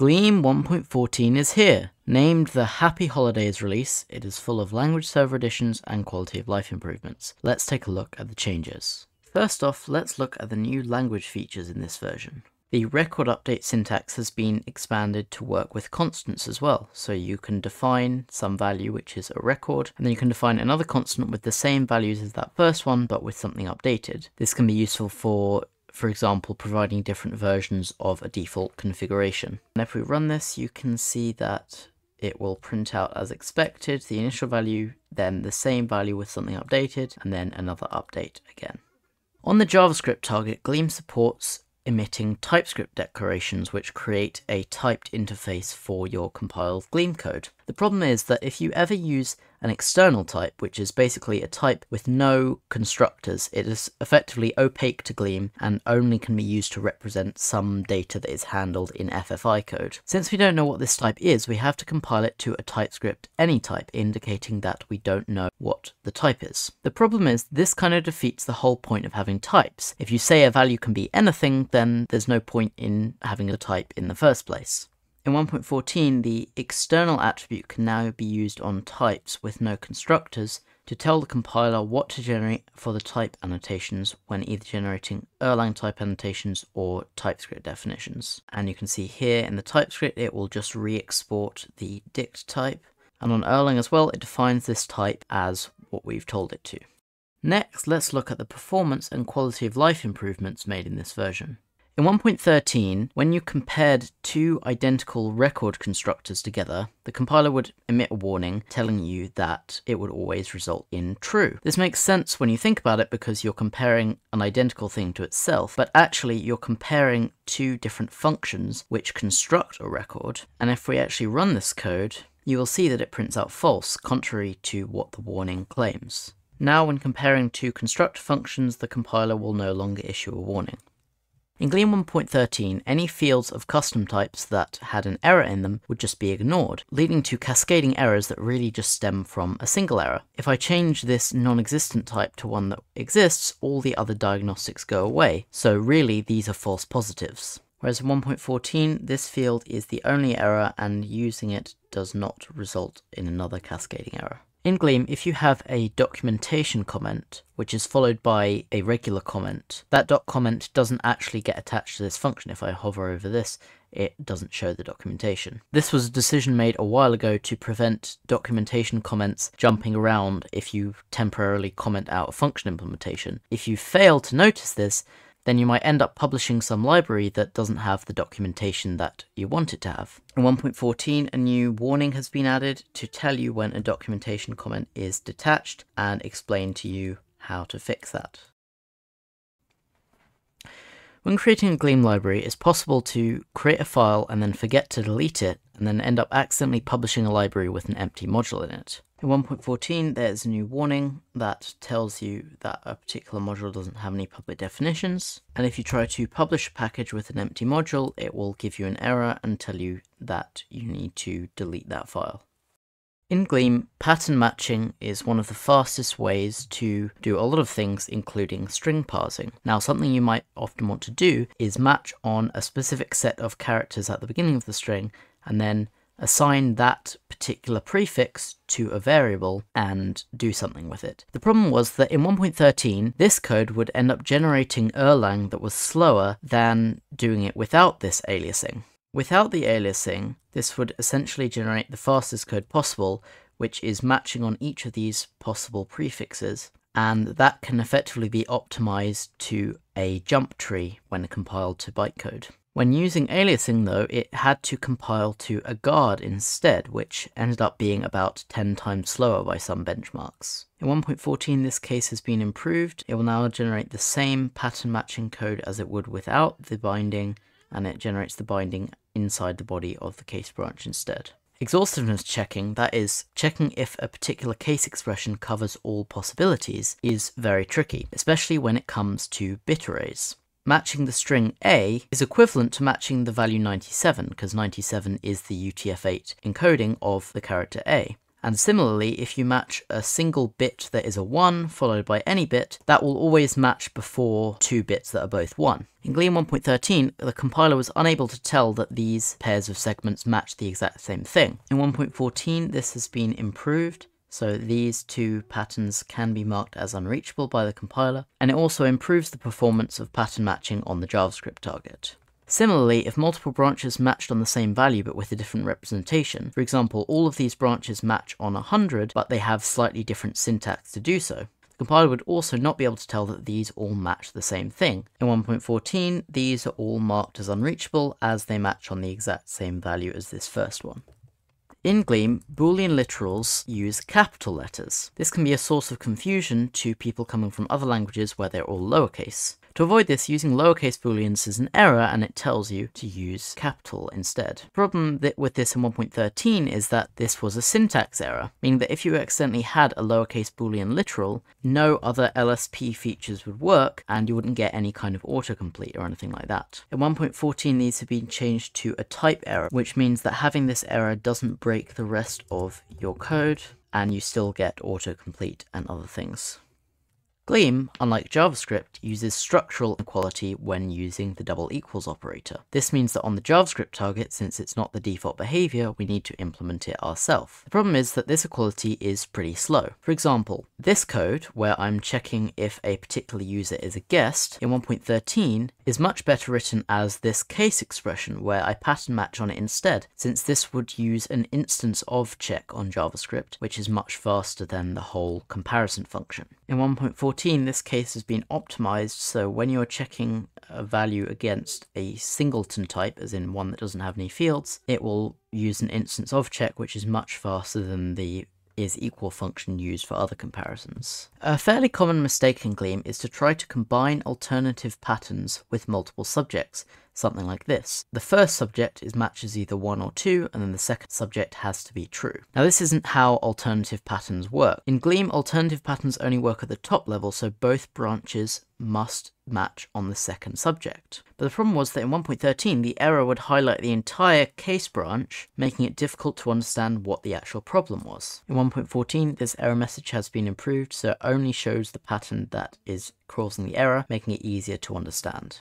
Gleam 1.14 is here. Named the Happy Holidays release, it is full of language server additions and quality of life improvements. Let's take a look at the changes. First off, let's look at the new language features in this version. The record update syntax has been expanded to work with constants as well. So you can define some value, which is a record, and then you can define another constant with the same values as that first one, but with something updated. This can be useful for for example, providing different versions of a default configuration. And if we run this, you can see that it will print out as expected the initial value, then the same value with something updated, and then another update again. On the JavaScript target, Gleam supports emitting TypeScript declarations which create a typed interface for your compiled Gleam code. The problem is that if you ever use an external type, which is basically a type with no constructors. It is effectively opaque to Gleam and only can be used to represent some data that is handled in FFI code. Since we don't know what this type is, we have to compile it to a TypeScript any type, indicating that we don't know what the type is. The problem is this kind of defeats the whole point of having types. If you say a value can be anything, then there's no point in having a type in the first place. In 1.14, the external attribute can now be used on types with no constructors to tell the compiler what to generate for the type annotations when either generating Erlang type annotations or TypeScript definitions. And you can see here in the TypeScript, it will just re-export the dict type. And on Erlang as well, it defines this type as what we've told it to. Next, let's look at the performance and quality of life improvements made in this version. In 1.13, when you compared two identical record constructors together, the compiler would emit a warning telling you that it would always result in true. This makes sense when you think about it because you're comparing an identical thing to itself, but actually you're comparing two different functions which construct a record. And if we actually run this code, you will see that it prints out false, contrary to what the warning claims. Now when comparing two constructor functions, the compiler will no longer issue a warning. In Gleam 1.13, any fields of custom types that had an error in them would just be ignored, leading to cascading errors that really just stem from a single error. If I change this non-existent type to one that exists, all the other diagnostics go away, so really these are false positives. Whereas in 1.14, this field is the only error and using it does not result in another cascading error. In Gleam, if you have a documentation comment, which is followed by a regular comment, that doc comment doesn't actually get attached to this function. If I hover over this, it doesn't show the documentation. This was a decision made a while ago to prevent documentation comments jumping around if you temporarily comment out a function implementation. If you fail to notice this, then you might end up publishing some library that doesn't have the documentation that you want it to have. In 1.14, a new warning has been added to tell you when a documentation comment is detached and explain to you how to fix that. When creating a Gleam library, it's possible to create a file and then forget to delete it, and then end up accidentally publishing a library with an empty module in it. In 1.14, there's a new warning that tells you that a particular module doesn't have any public definitions. And if you try to publish a package with an empty module, it will give you an error and tell you that you need to delete that file. In Gleam, pattern matching is one of the fastest ways to do a lot of things, including string parsing. Now, something you might often want to do is match on a specific set of characters at the beginning of the string and then assign that particular prefix to a variable and do something with it. The problem was that in 1.13, this code would end up generating Erlang that was slower than doing it without this aliasing. Without the aliasing, this would essentially generate the fastest code possible, which is matching on each of these possible prefixes, and that can effectively be optimized to a jump tree when compiled to bytecode. When using aliasing though, it had to compile to a guard instead, which ended up being about 10 times slower by some benchmarks. In 1.14 this case has been improved, it will now generate the same pattern matching code as it would without the binding, and it generates the binding inside the body of the case branch instead. Exhaustiveness checking, that is, checking if a particular case expression covers all possibilities, is very tricky, especially when it comes to bit arrays matching the string A is equivalent to matching the value 97, because 97 is the UTF-8 encoding of the character A. And similarly, if you match a single bit that is a 1 followed by any bit, that will always match before two bits that are both 1. In Gleam 1.13, the compiler was unable to tell that these pairs of segments match the exact same thing. In 1.14, this has been improved, so these two patterns can be marked as unreachable by the compiler, and it also improves the performance of pattern matching on the JavaScript target. Similarly, if multiple branches matched on the same value but with a different representation, for example, all of these branches match on 100 but they have slightly different syntax to do so, the compiler would also not be able to tell that these all match the same thing. In 1.14, these are all marked as unreachable as they match on the exact same value as this first one. In Gleam, Boolean literals use capital letters. This can be a source of confusion to people coming from other languages where they're all lowercase. To avoid this, using lowercase booleans is an error and it tells you to use capital instead. The problem with this in 1.13 is that this was a syntax error, meaning that if you accidentally had a lowercase boolean literal, no other LSP features would work and you wouldn't get any kind of autocomplete or anything like that. In 1.14 these have been changed to a type error, which means that having this error doesn't break the rest of your code and you still get autocomplete and other things. Gleam, unlike JavaScript, uses structural equality when using the double equals operator. This means that on the JavaScript target, since it's not the default behavior, we need to implement it ourselves. The problem is that this equality is pretty slow. For example, this code, where I'm checking if a particular user is a guest, in 1.13, is much better written as this case expression, where I pattern match on it instead, since this would use an instance of check on JavaScript, which is much faster than the whole comparison function. In 1.14, this case has been optimized so when you're checking a value against a singleton type, as in one that doesn't have any fields, it will use an instance of check which is much faster than the is equal function used for other comparisons. A fairly common mistake in Gleam is to try to combine alternative patterns with multiple subjects, something like this. The first subject is matches either 1 or 2, and then the second subject has to be true. Now this isn't how alternative patterns work. In Gleam, alternative patterns only work at the top level, so both branches must match on the second subject. But the problem was that in 1.13, the error would highlight the entire case branch, making it difficult to understand what the actual problem was. In 1.14, this error message has been improved, so it only shows the pattern that is causing the error, making it easier to understand.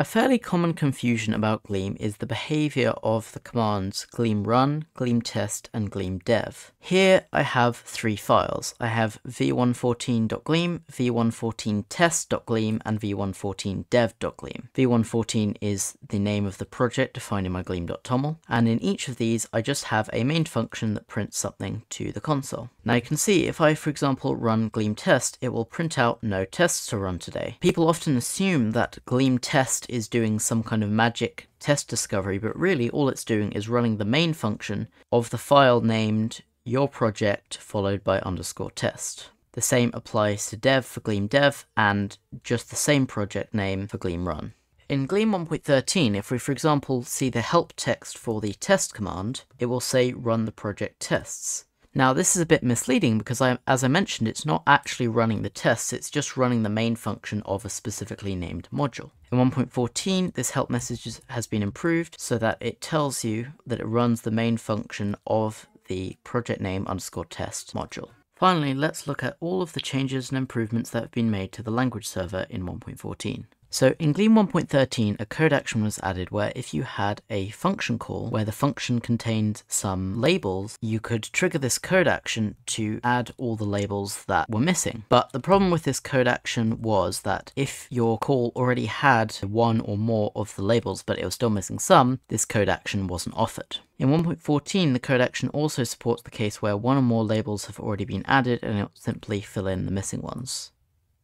A fairly common confusion about Gleam is the behavior of the commands gleam run, gleam test, and gleam dev. Here I have three files. I have v114.gleam, v114test.gleam, and v114dev.gleam. v114 is the name of the project defined in my gleam.toml, and in each of these I just have a main function that prints something to the console. Now you can see if I, for example, run gleam test, it will print out no tests to run today. People often assume that gleam test is doing some kind of magic test discovery, but really all it's doing is running the main function of the file named your project followed by underscore test. The same applies to dev for Gleam dev and just the same project name for Gleam run. In Gleam 1.13, if we for example see the help text for the test command, it will say run the project tests. Now this is a bit misleading because I, as I mentioned, it's not actually running the tests, it's just running the main function of a specifically named module. In 1.14, this help message has been improved so that it tells you that it runs the main function of the project name underscore test module. Finally, let's look at all of the changes and improvements that have been made to the language server in 1.14. So in Gleam 1.13, a code action was added where if you had a function call where the function contained some labels, you could trigger this code action to add all the labels that were missing. But the problem with this code action was that if your call already had one or more of the labels, but it was still missing some, this code action wasn't offered. In 1.14, the code action also supports the case where one or more labels have already been added and it will simply fill in the missing ones.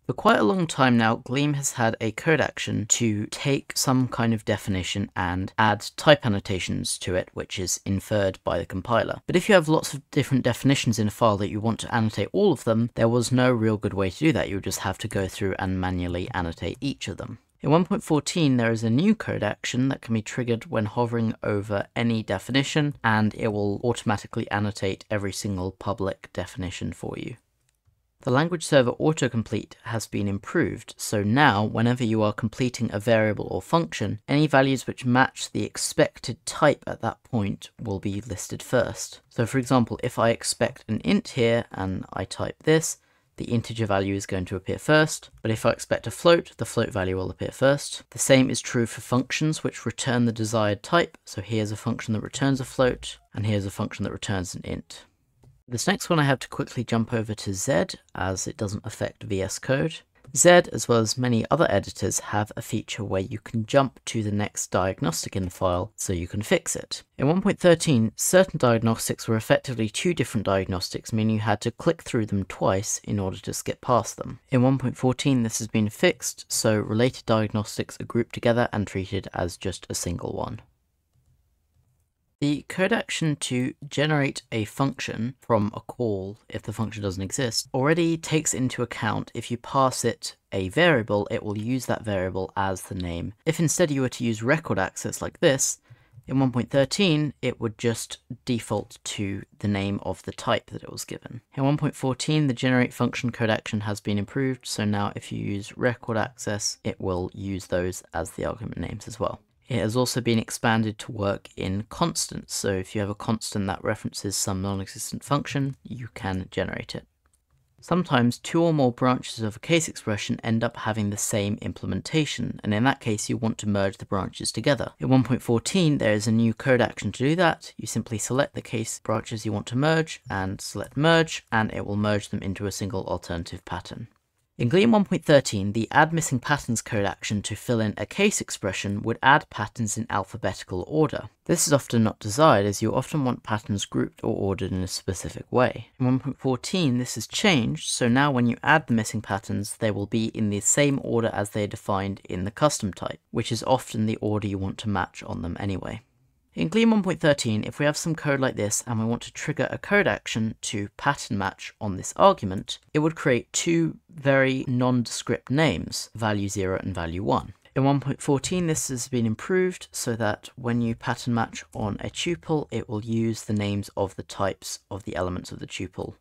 For quite a long time now, Gleam has had a code action to take some kind of definition and add type annotations to it, which is inferred by the compiler. But if you have lots of different definitions in a file that you want to annotate all of them, there was no real good way to do that. You would just have to go through and manually annotate each of them. In 1.14, there is a new code action that can be triggered when hovering over any definition, and it will automatically annotate every single public definition for you. The language server autocomplete has been improved, so now whenever you are completing a variable or function, any values which match the expected type at that point will be listed first. So for example, if I expect an int here and I type this, the integer value is going to appear first, but if I expect a float, the float value will appear first. The same is true for functions which return the desired type, so here's a function that returns a float, and here's a function that returns an int. This next one I have to quickly jump over to Zed as it doesn't affect VS Code. Zed, as well as many other editors, have a feature where you can jump to the next diagnostic in the file so you can fix it. In 1.13, certain diagnostics were effectively two different diagnostics, meaning you had to click through them twice in order to skip past them. In 1.14, this has been fixed, so related diagnostics are grouped together and treated as just a single one. The code action to generate a function from a call if the function doesn't exist already takes into account if you pass it a variable, it will use that variable as the name. If instead you were to use record access like this, in 1.13, it would just default to the name of the type that it was given. In 1.14, the generate function code action has been improved, so now if you use record access, it will use those as the argument names as well. It has also been expanded to work in constants, so if you have a constant that references some non-existent function, you can generate it. Sometimes two or more branches of a case expression end up having the same implementation, and in that case you want to merge the branches together. In 1.14 there is a new code action to do that. You simply select the case branches you want to merge and select merge, and it will merge them into a single alternative pattern. In Gleam 1.13, the add missing patterns code action to fill in a case expression would add patterns in alphabetical order. This is often not desired as you often want patterns grouped or ordered in a specific way. In 1.14 this has changed, so now when you add the missing patterns they will be in the same order as they are defined in the custom type, which is often the order you want to match on them anyway. In Gleam 1.13, if we have some code like this and we want to trigger a code action to pattern match on this argument, it would create two very nondescript names, value 0 and value 1. In 1.14 this has been improved so that when you pattern match on a tuple it will use the names of the types of the elements of the tuple.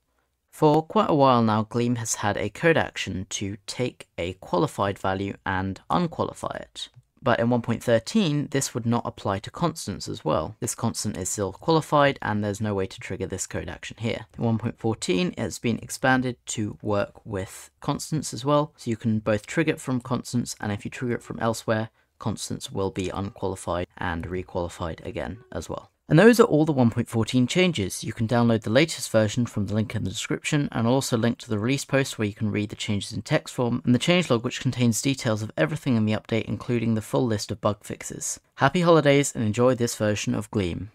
For quite a while now Gleam has had a code action to take a qualified value and unqualify it. But in 1.13, this would not apply to constants as well. This constant is still qualified and there's no way to trigger this code action here. In 1.14, it has been expanded to work with constants as well. So you can both trigger it from constants and if you trigger it from elsewhere, constants will be unqualified and requalified again as well. And those are all the 1.14 changes. You can download the latest version from the link in the description, and I'll also link to the release post where you can read the changes in text form, and the changelog which contains details of everything in the update including the full list of bug fixes. Happy holidays and enjoy this version of Gleam.